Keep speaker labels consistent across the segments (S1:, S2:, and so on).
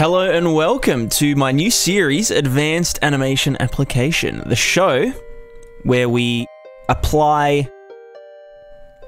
S1: Hello and welcome to my new series, Advanced Animation Application, the show where we apply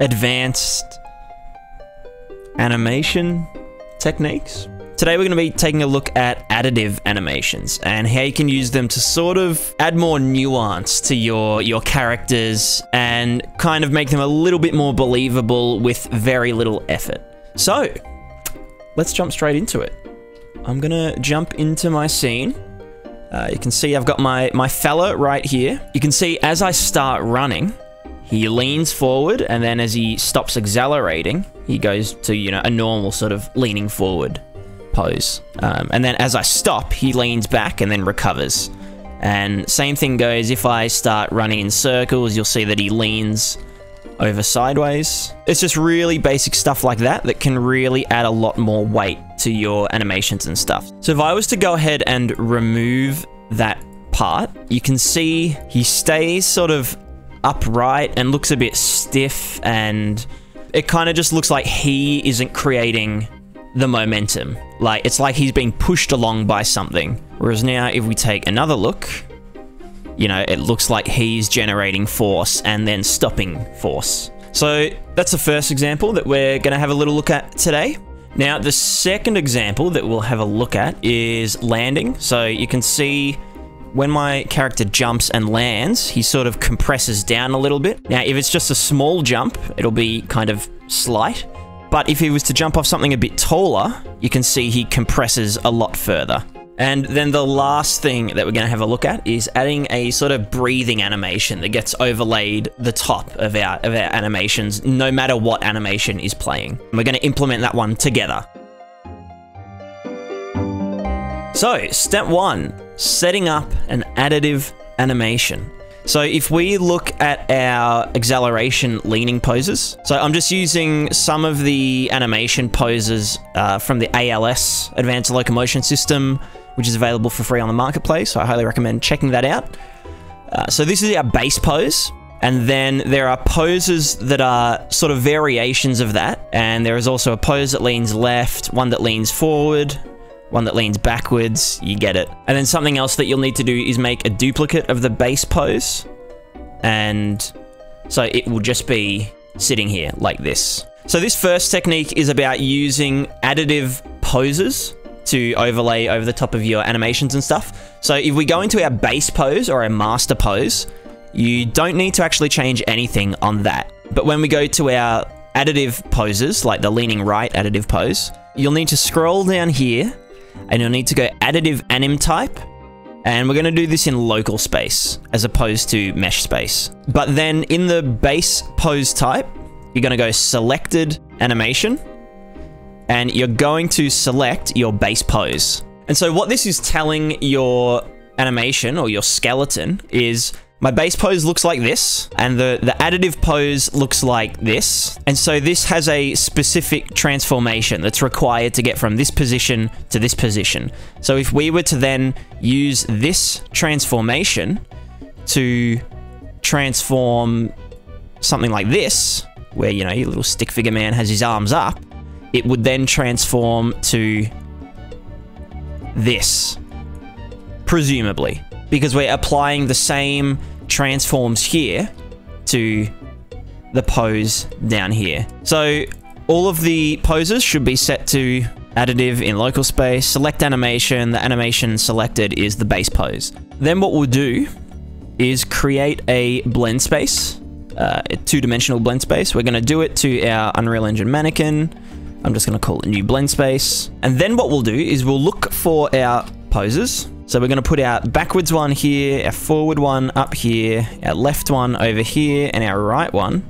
S1: advanced animation techniques. Today we're going to be taking a look at additive animations and how you can use them to sort of add more nuance to your your characters and kind of make them a little bit more believable with very little effort. So, let's jump straight into it. I'm gonna jump into my scene. Uh, you can see I've got my, my fella right here. You can see as I start running, he leans forward, and then as he stops accelerating, he goes to, you know, a normal sort of leaning forward pose. Um, and then as I stop, he leans back and then recovers. And same thing goes if I start running in circles, you'll see that he leans over sideways. It's just really basic stuff like that that can really add a lot more weight to your animations and stuff. So if I was to go ahead and remove that part, you can see he stays sort of upright and looks a bit stiff and it kind of just looks like he isn't creating the momentum. Like, it's like he's being pushed along by something. Whereas now, if we take another look, you know, it looks like he's generating force and then stopping force. So that's the first example that we're going to have a little look at today. Now, the second example that we'll have a look at is landing. So you can see when my character jumps and lands, he sort of compresses down a little bit. Now, if it's just a small jump, it'll be kind of slight. But if he was to jump off something a bit taller, you can see he compresses a lot further. And then the last thing that we're going to have a look at is adding a sort of breathing animation that gets overlaid the top of our, of our animations, no matter what animation is playing. And we're going to implement that one together. So, step one, setting up an additive animation. So if we look at our acceleration leaning poses, so I'm just using some of the animation poses uh, from the ALS Advanced Locomotion System which is available for free on the marketplace. So I highly recommend checking that out. Uh, so this is our base pose. And then there are poses that are sort of variations of that. And there is also a pose that leans left, one that leans forward, one that leans backwards. You get it. And then something else that you'll need to do is make a duplicate of the base pose. And so it will just be sitting here like this. So this first technique is about using additive poses to overlay over the top of your animations and stuff. So if we go into our base pose or our master pose, you don't need to actually change anything on that. But when we go to our additive poses, like the leaning right additive pose, you'll need to scroll down here and you'll need to go additive anim type. And we're going to do this in local space as opposed to mesh space. But then in the base pose type, you're going to go selected animation and you're going to select your base pose. And so what this is telling your animation or your skeleton is my base pose looks like this, and the, the additive pose looks like this. And so this has a specific transformation that's required to get from this position to this position. So if we were to then use this transformation to transform something like this, where, you know, your little stick figure man has his arms up, it would then transform to this, presumably, because we're applying the same transforms here to the pose down here. So all of the poses should be set to additive in local space, select animation, the animation selected is the base pose. Then what we'll do is create a blend space, uh, a two-dimensional blend space. We're going to do it to our Unreal Engine mannequin. I'm just going to call it new blend space. And then what we'll do is we'll look for our poses. So we're going to put our backwards one here, our forward one up here, our left one over here, and our right one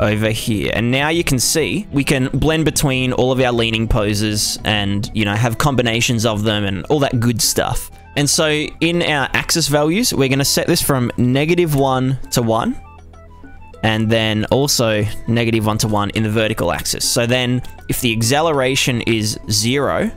S1: over here. And now you can see we can blend between all of our leaning poses and, you know, have combinations of them and all that good stuff. And so in our axis values, we're going to set this from negative 1 to 1 and then also negative 1 to 1 in the vertical axis. So then if the acceleration is 0,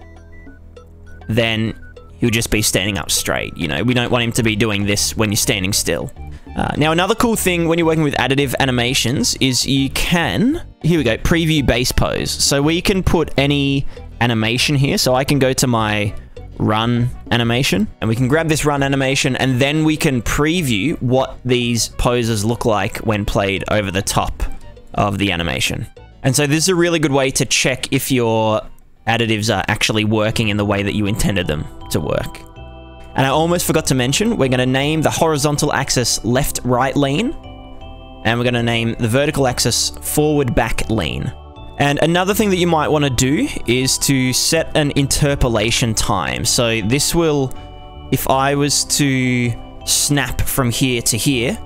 S1: then he'll just be standing up straight. You know, we don't want him to be doing this when you're standing still. Uh, now, another cool thing when you're working with additive animations is you can, here we go, preview base pose. So we can put any animation here. So I can go to my run animation. And we can grab this run animation and then we can preview what these poses look like when played over the top of the animation. And so this is a really good way to check if your additives are actually working in the way that you intended them to work. And I almost forgot to mention, we're going to name the horizontal axis left right lean, and we're going to name the vertical axis forward back lean. And another thing that you might want to do is to set an interpolation time. So this will, if I was to snap from here to here,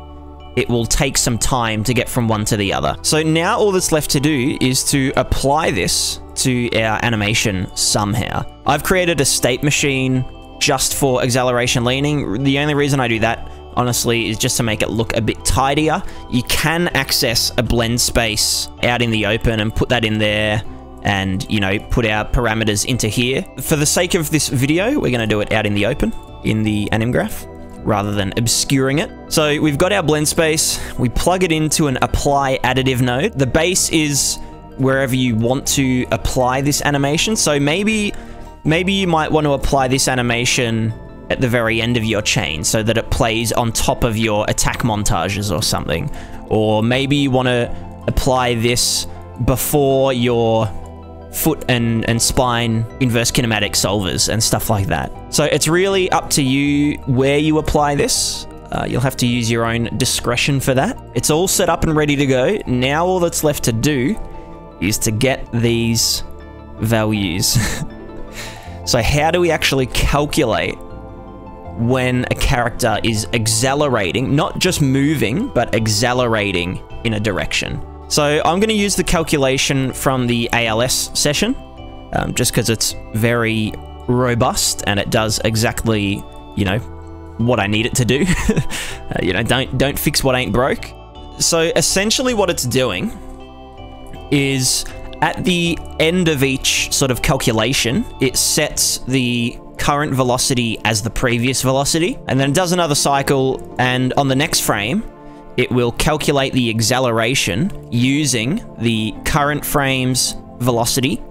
S1: it will take some time to get from one to the other. So now all that's left to do is to apply this to our animation somehow. I've created a state machine just for acceleration leaning. The only reason I do that honestly, is just to make it look a bit tidier. You can access a blend space out in the open and put that in there and, you know, put our parameters into here. For the sake of this video, we're going to do it out in the open in the anim graph rather than obscuring it. So we've got our blend space, we plug it into an apply additive node. The base is wherever you want to apply this animation. So maybe, maybe you might want to apply this animation at the very end of your chain so that it plays on top of your attack montages or something. Or maybe you want to apply this before your foot and, and spine inverse kinematic solvers and stuff like that. So it's really up to you where you apply this. Uh, you'll have to use your own discretion for that. It's all set up and ready to go. Now all that's left to do is to get these values. so how do we actually calculate when a character is accelerating, not just moving, but accelerating in a direction. So I'm going to use the calculation from the ALS session, um, just because it's very robust and it does exactly, you know, what I need it to do. uh, you know, don't don't fix what ain't broke. So essentially, what it's doing is at the end of each sort of calculation, it sets the current velocity as the previous velocity, and then it does another cycle, and on the next frame, it will calculate the acceleration using the current frame's velocity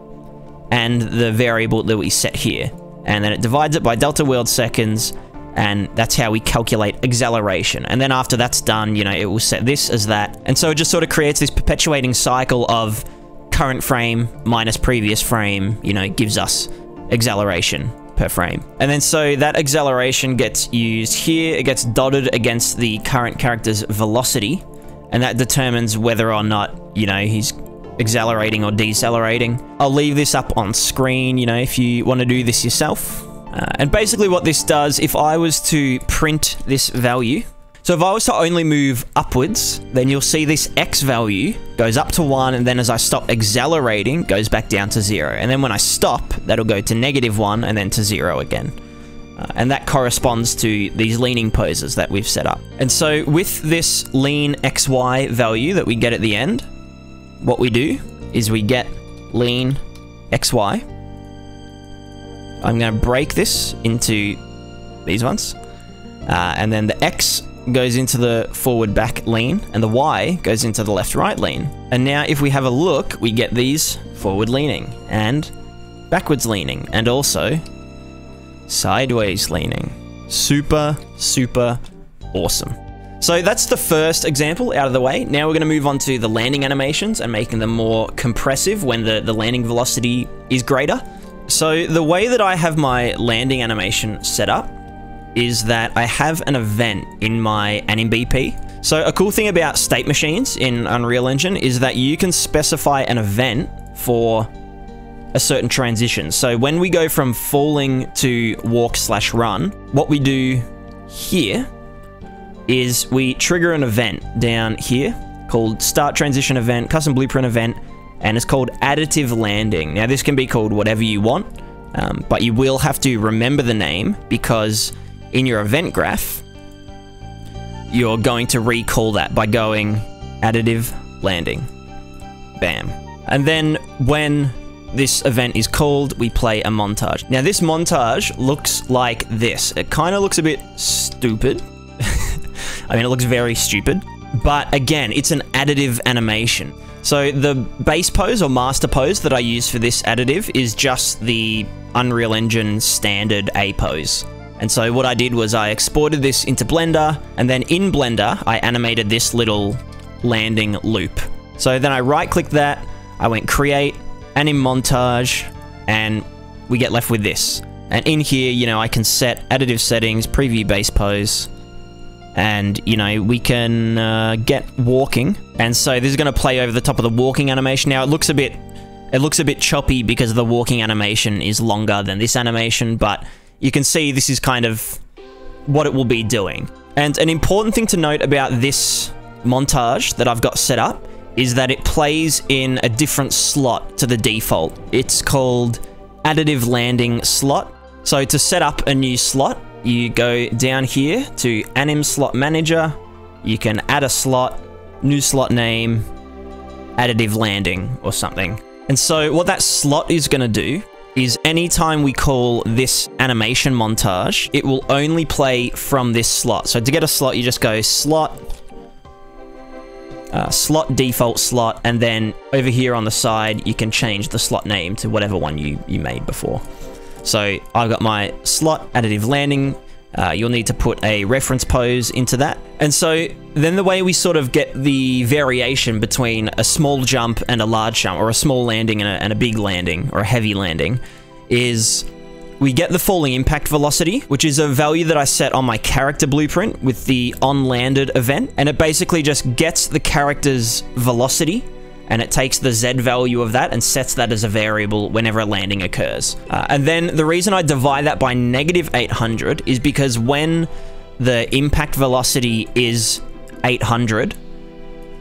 S1: and the variable that we set here. And then it divides it by delta world seconds, and that's how we calculate acceleration. And then after that's done, you know, it will set this as that. And so it just sort of creates this perpetuating cycle of current frame minus previous frame, you know, gives us acceleration per frame. And then so that acceleration gets used here, it gets dotted against the current character's velocity, and that determines whether or not, you know, he's accelerating or decelerating. I'll leave this up on screen, you know, if you want to do this yourself. Uh, and basically what this does, if I was to print this value, so if I was to only move upwards, then you'll see this X value goes up to 1, and then as I stop accelerating, goes back down to 0. And then when I stop, that'll go to negative 1 and then to 0 again. Uh, and that corresponds to these leaning poses that we've set up. And so with this lean XY value that we get at the end, what we do is we get lean XY. I'm going to break this into these ones. Uh, and then the X goes into the forward back lean and the Y goes into the left right lean. And now if we have a look, we get these forward leaning and backwards leaning and also sideways leaning. Super, super awesome. So that's the first example out of the way. Now we're going to move on to the landing animations and making them more compressive when the, the landing velocity is greater. So the way that I have my landing animation set up is that I have an event in my AnimBP. So a cool thing about state machines in Unreal Engine is that you can specify an event for a certain transition. So when we go from falling to walk slash run, what we do here is we trigger an event down here called start transition event, custom blueprint event, and it's called additive landing. Now this can be called whatever you want, um, but you will have to remember the name because in your event graph, you're going to recall that by going additive landing. Bam. And then when this event is called, we play a montage. Now this montage looks like this. It kind of looks a bit stupid. I mean, it looks very stupid, but again, it's an additive animation. So the base pose or master pose that I use for this additive is just the Unreal Engine standard A pose. And so what I did was I exported this into Blender, and then in Blender, I animated this little landing loop. So then I right clicked that, I went create, and in montage, and we get left with this. And in here, you know, I can set additive settings, preview base pose, and, you know, we can uh, get walking. And so this is going to play over the top of the walking animation. Now, it looks a bit... It looks a bit choppy because the walking animation is longer than this animation, but you can see this is kind of what it will be doing. And an important thing to note about this montage that I've got set up is that it plays in a different slot to the default. It's called additive landing slot. So to set up a new slot, you go down here to anim slot manager, you can add a slot, new slot name, additive landing or something. And so what that slot is going to do is anytime we call this animation montage, it will only play from this slot. So to get a slot, you just go slot, uh, slot default slot, and then over here on the side, you can change the slot name to whatever one you, you made before. So I've got my slot additive landing. Uh, you'll need to put a reference pose into that. And so then the way we sort of get the variation between a small jump and a large jump, or a small landing and a, and a big landing, or a heavy landing, is we get the falling impact velocity, which is a value that I set on my character blueprint with the on landed event. And it basically just gets the character's velocity and it takes the Z value of that and sets that as a variable whenever a landing occurs. Uh, and then the reason I divide that by negative 800 is because when the impact velocity is 800,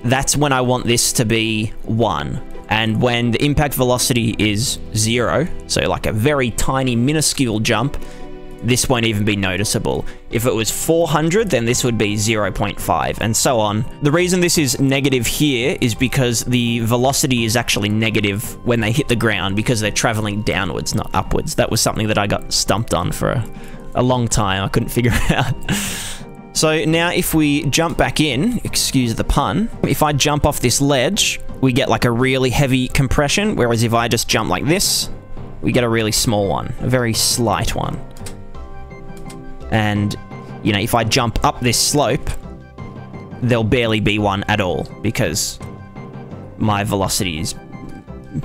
S1: that's when I want this to be 1. And when the impact velocity is 0, so like a very tiny minuscule jump, this won't even be noticeable. If it was 400, then this would be 0.5, and so on. The reason this is negative here is because the velocity is actually negative when they hit the ground, because they're traveling downwards, not upwards. That was something that I got stumped on for a, a long time. I couldn't figure it out. So now if we jump back in, excuse the pun, if I jump off this ledge, we get like a really heavy compression, whereas if I just jump like this, we get a really small one, a very slight one. And, you know, if I jump up this slope, there'll barely be one at all because my velocity is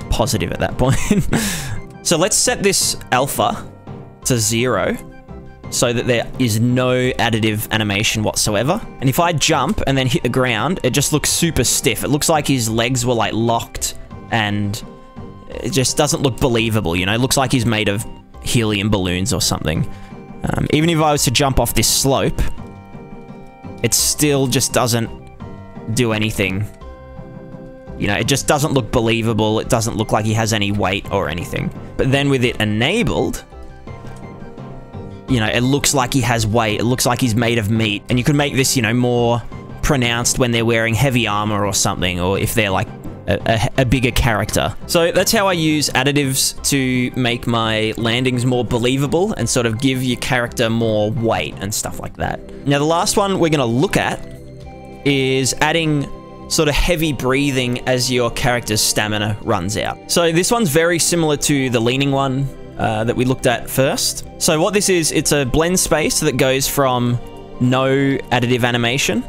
S1: positive at that point. so let's set this alpha to zero so that there is no additive animation whatsoever. And if I jump and then hit the ground, it just looks super stiff. It looks like his legs were like locked and it just doesn't look believable, you know? It looks like he's made of helium balloons or something. Um, even if I was to jump off this slope, it still just doesn't do anything. You know, it just doesn't look believable. It doesn't look like he has any weight or anything. But then with it enabled, you know, it looks like he has weight. It looks like he's made of meat. And you can make this, you know, more pronounced when they're wearing heavy armor or something, or if they're like a, a, bigger character. So that's how I use additives to make my landings more believable and sort of give your character more weight and stuff like that. Now the last one we're going to look at is adding sort of heavy breathing as your character's stamina runs out. So this one's very similar to the leaning one uh, that we looked at first. So what this is, it's a blend space that goes from no additive animation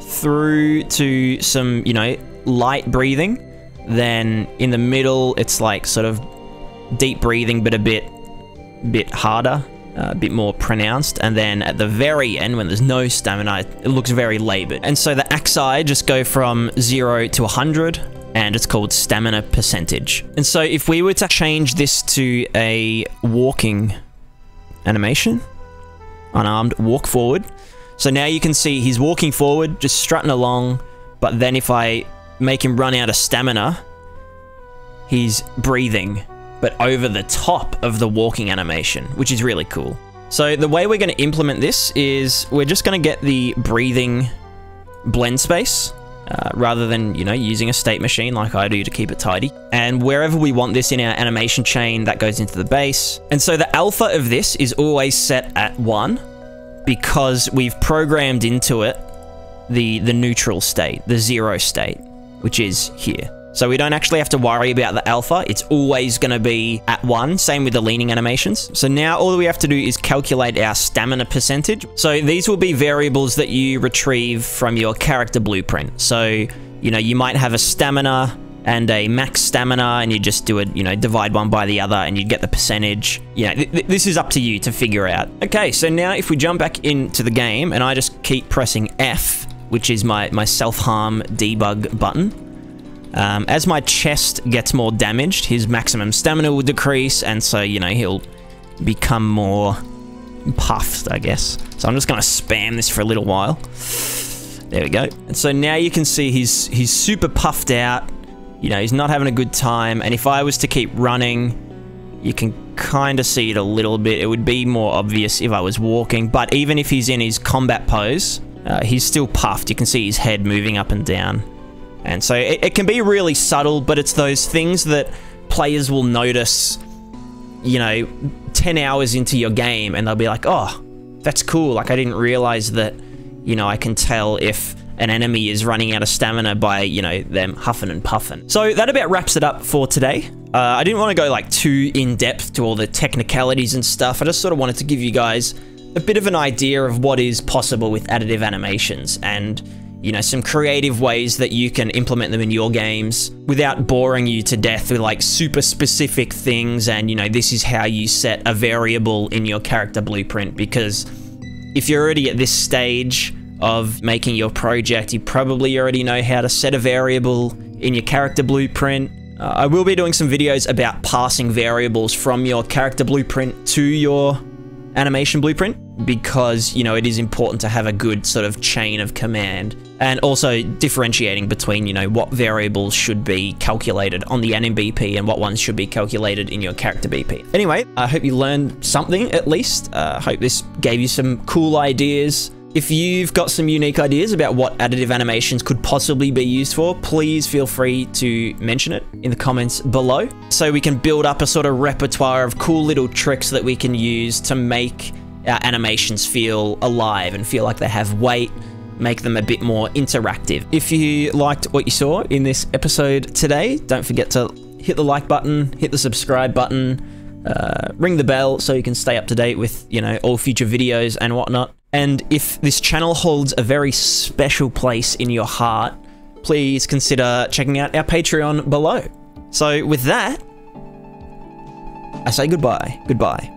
S1: through to some, you know, light breathing. Then in the middle, it's like sort of deep breathing, but a bit, bit harder, uh, a bit more pronounced. And then at the very end, when there's no stamina, it looks very labored. And so the axi just go from zero to 100, and it's called stamina percentage. And so if we were to change this to a walking animation, unarmed, walk forward. So now you can see he's walking forward, just strutting along, but then if I make him run out of stamina, he's breathing, but over the top of the walking animation, which is really cool. So the way we're going to implement this is we're just going to get the breathing blend space, uh, rather than, you know, using a state machine like I do to keep it tidy. And wherever we want this in our animation chain, that goes into the base. And so the alpha of this is always set at 1 because we've programmed into it the, the neutral state, the zero state, which is here. So we don't actually have to worry about the alpha. It's always going to be at 1. Same with the leaning animations. So now all we have to do is calculate our stamina percentage. So these will be variables that you retrieve from your character blueprint. So, you know, you might have a stamina and a max stamina and you just do it, you know, divide one by the other and you get the percentage. You know, th th this is up to you to figure out. Okay, so now if we jump back into the game and I just keep pressing F, which is my, my self-harm debug button, um, as my chest gets more damaged, his maximum stamina will decrease, and so, you know, he'll become more puffed, I guess. So I'm just going to spam this for a little while. There we go. And so now you can see he's, he's super puffed out. You know, he's not having a good time, and if I was to keep running, you can kind of see it a little bit. It would be more obvious if I was walking, but even if he's in his combat pose, uh, he's still puffed. You can see his head moving up and down. And so it, it can be really subtle, but it's those things that players will notice, you know, 10 hours into your game and they'll be like, oh, that's cool. Like, I didn't realize that, you know, I can tell if an enemy is running out of stamina by, you know, them huffing and puffing. So that about wraps it up for today. Uh, I didn't want to go like too in depth to all the technicalities and stuff. I just sort of wanted to give you guys a bit of an idea of what is possible with additive animations and you know, some creative ways that you can implement them in your games without boring you to death with like super specific things and, you know, this is how you set a variable in your character blueprint because if you're already at this stage of making your project, you probably already know how to set a variable in your character blueprint. Uh, I will be doing some videos about passing variables from your character blueprint to your animation blueprint because, you know, it is important to have a good sort of chain of command and also differentiating between, you know, what variables should be calculated on the AnimBP and what ones should be calculated in your character BP. Anyway, I hope you learned something at least. I uh, hope this gave you some cool ideas. If you've got some unique ideas about what additive animations could possibly be used for, please feel free to mention it in the comments below so we can build up a sort of repertoire of cool little tricks that we can use to make our animations feel alive and feel like they have weight, make them a bit more interactive. If you liked what you saw in this episode today, don't forget to hit the like button, hit the subscribe button, uh, ring the bell so you can stay up to date with, you know, all future videos and whatnot. And if this channel holds a very special place in your heart, please consider checking out our Patreon below. So with that, I say goodbye. Goodbye.